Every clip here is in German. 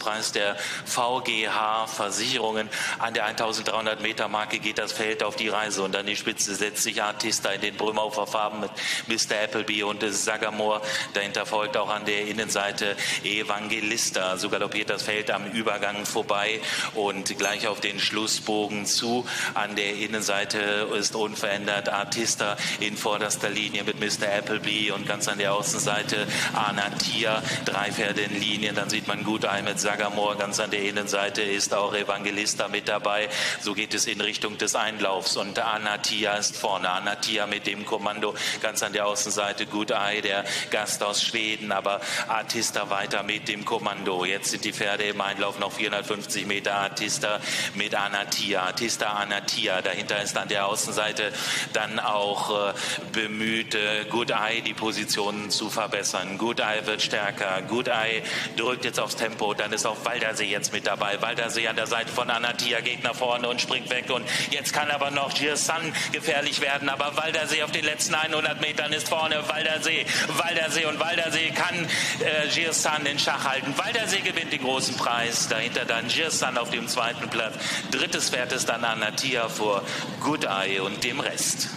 Preis der VGH Versicherungen. An der 1300 Meter Marke geht das Feld auf die Reise und an die Spitze setzt sich Artista in den Brümaufer Farben mit Mr. Appleby und Sagamore. Dahinter folgt auch an der Innenseite Evangelista. So galoppiert das Feld am Übergang vorbei und gleich auf den Schlussbogen zu. An der Innenseite ist unverändert Artista in vorderster Linie mit Mr. Appleby und ganz an der Außenseite Anatia. Drei Pferde in Linien. Dann sieht man gut ein mit Sagamore. Ganz an der Innenseite ist auch Evangelista mit dabei. So geht es in Richtung des Einlaufs und Anatia ist vorne. Anatia mit dem Kommando ganz an der Außenseite. Good Eye, der Gast aus Schweden, aber Artista weiter mit dem Kommando. Jetzt sind die Pferde im Einlauf noch 450 Meter. Artista mit Anatia. Artista, Anatia. Dahinter ist an der Außenseite dann auch äh, bemüht, äh, Good Eye die Positionen zu verbessern. Good Eye wird stärker. Good Eye drückt jetzt aufs Tempo. Dann ist auch Waldersee jetzt mit dabei. Waldersee an der Seite von Anatia nach vorne und springt weg. Und jetzt kann aber noch Girsan gefährlich werden. Aber Waldersee auf den letzten 100 Metern ist vorne. Waldersee, Waldersee und Waldersee kann äh, Girsan in Schach halten. Waldersee gewinnt den großen Preis. Dahinter dann Girsan auf dem zweiten Platz. Drittes Pferd ist dann Anatia vor Good Eye und dem Rest.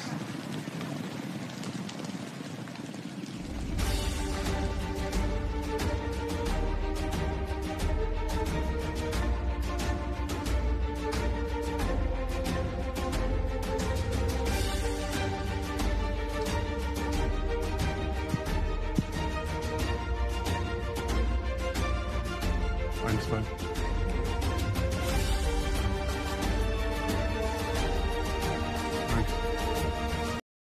I understand.